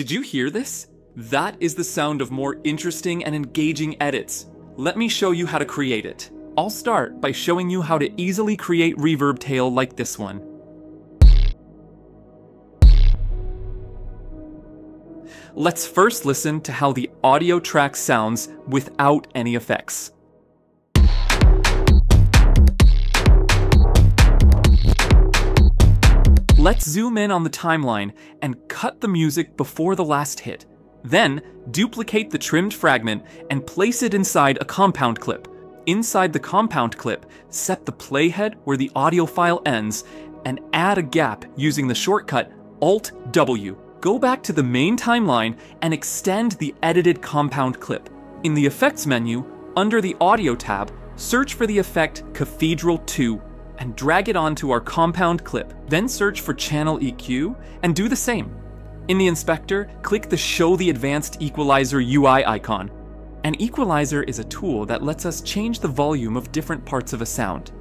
Did you hear this? That is the sound of more interesting and engaging edits. Let me show you how to create it. I'll start by showing you how to easily create reverb tail like this one. Let's first listen to how the audio track sounds without any effects. Let's zoom in on the timeline and cut the music before the last hit. Then, duplicate the trimmed fragment and place it inside a compound clip. Inside the compound clip, set the playhead where the audio file ends and add a gap using the shortcut Alt-W. Go back to the main timeline and extend the edited compound clip. In the Effects menu, under the Audio tab, search for the effect Cathedral 2 and drag it onto our compound clip. Then search for Channel EQ and do the same. In the inspector, click the Show the Advanced Equalizer UI icon. An equalizer is a tool that lets us change the volume of different parts of a sound.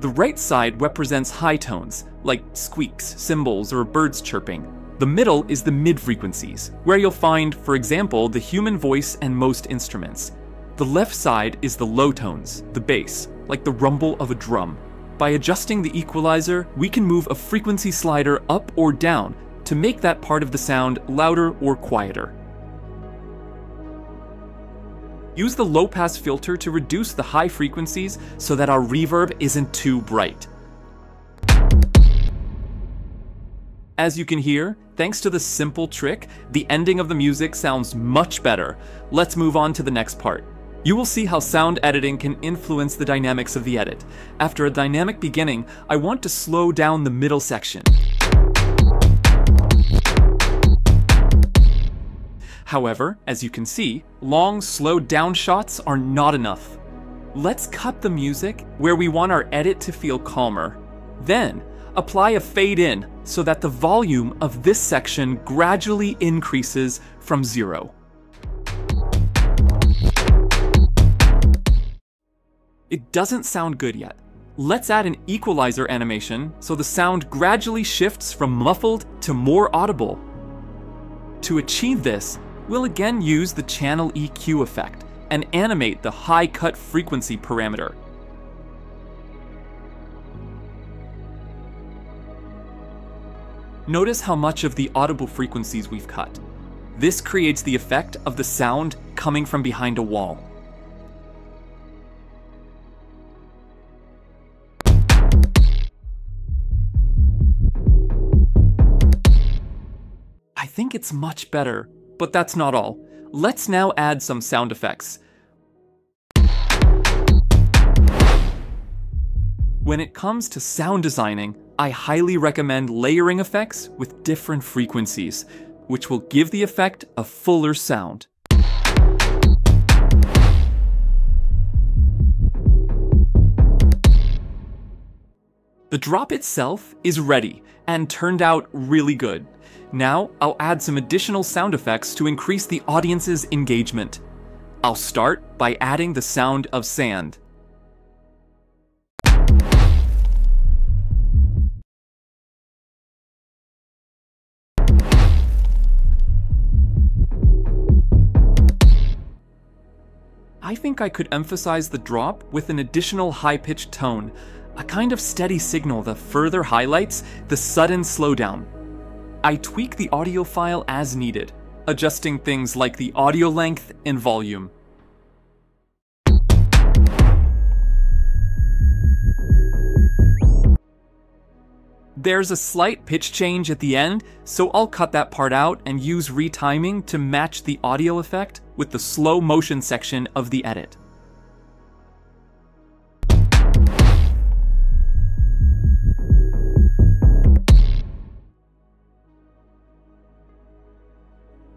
The right side represents high tones, like squeaks, cymbals, or birds chirping. The middle is the mid frequencies, where you'll find, for example, the human voice and most instruments. The left side is the low tones, the bass, like the rumble of a drum. By adjusting the equalizer, we can move a frequency slider up or down to make that part of the sound louder or quieter. Use the low pass filter to reduce the high frequencies so that our reverb isn't too bright. As you can hear, thanks to the simple trick, the ending of the music sounds much better. Let's move on to the next part. You will see how sound editing can influence the dynamics of the edit. After a dynamic beginning, I want to slow down the middle section. However, as you can see, long, slowed down shots are not enough. Let's cut the music where we want our edit to feel calmer. Then, apply a fade in so that the volume of this section gradually increases from zero. It doesn't sound good yet. Let's add an equalizer animation so the sound gradually shifts from muffled to more audible. To achieve this, we'll again use the channel EQ effect and animate the high cut frequency parameter. Notice how much of the audible frequencies we've cut. This creates the effect of the sound coming from behind a wall. I think it's much better, but that's not all. Let's now add some sound effects. When it comes to sound designing, I highly recommend layering effects with different frequencies, which will give the effect a fuller sound. The drop itself is ready and turned out really good. Now, I'll add some additional sound effects to increase the audience's engagement. I'll start by adding the sound of sand. I think I could emphasize the drop with an additional high-pitched tone, a kind of steady signal that further highlights the sudden slowdown. I tweak the audio file as needed, adjusting things like the audio length and volume. There's a slight pitch change at the end, so I'll cut that part out and use retiming to match the audio effect with the slow motion section of the edit.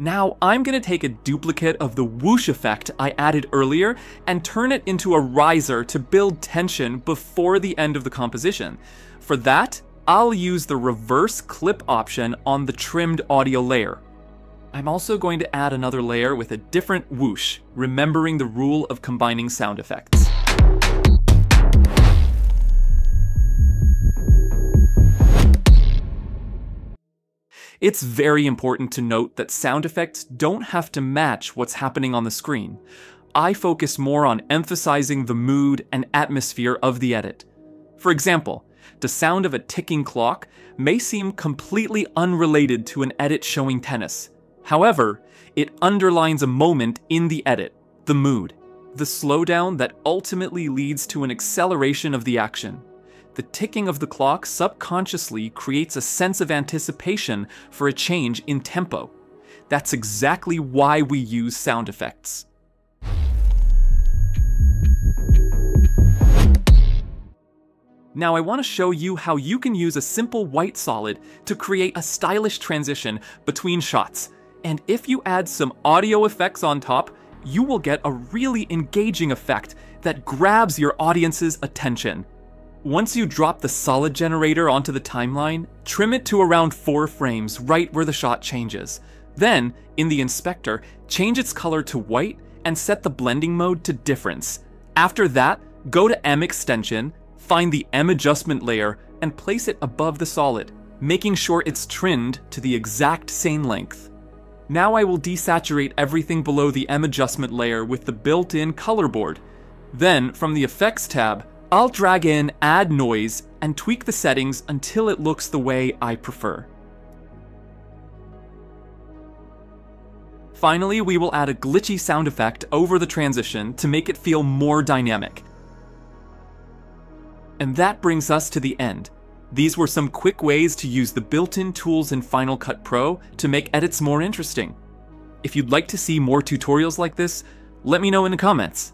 Now I'm going to take a duplicate of the whoosh effect I added earlier and turn it into a riser to build tension before the end of the composition. For that, I'll use the reverse clip option on the trimmed audio layer. I'm also going to add another layer with a different whoosh, remembering the rule of combining sound effects. It's very important to note that sound effects don't have to match what's happening on the screen. I focus more on emphasizing the mood and atmosphere of the edit. For example, the sound of a ticking clock may seem completely unrelated to an edit showing tennis. However, it underlines a moment in the edit, the mood, the slowdown that ultimately leads to an acceleration of the action. The ticking of the clock subconsciously creates a sense of anticipation for a change in tempo. That's exactly why we use sound effects. Now I want to show you how you can use a simple white solid to create a stylish transition between shots. And if you add some audio effects on top, you will get a really engaging effect that grabs your audience's attention. Once you drop the solid generator onto the timeline, trim it to around 4 frames right where the shot changes. Then, in the inspector, change its color to white and set the blending mode to difference. After that, go to M extension, find the M adjustment layer, and place it above the solid, making sure it's trimmed to the exact same length. Now I will desaturate everything below the M adjustment layer with the built-in color board. Then, from the Effects tab, I'll drag in Add Noise and tweak the settings until it looks the way I prefer. Finally, we will add a glitchy sound effect over the transition to make it feel more dynamic. And that brings us to the end. These were some quick ways to use the built-in tools in Final Cut Pro to make edits more interesting. If you'd like to see more tutorials like this, let me know in the comments.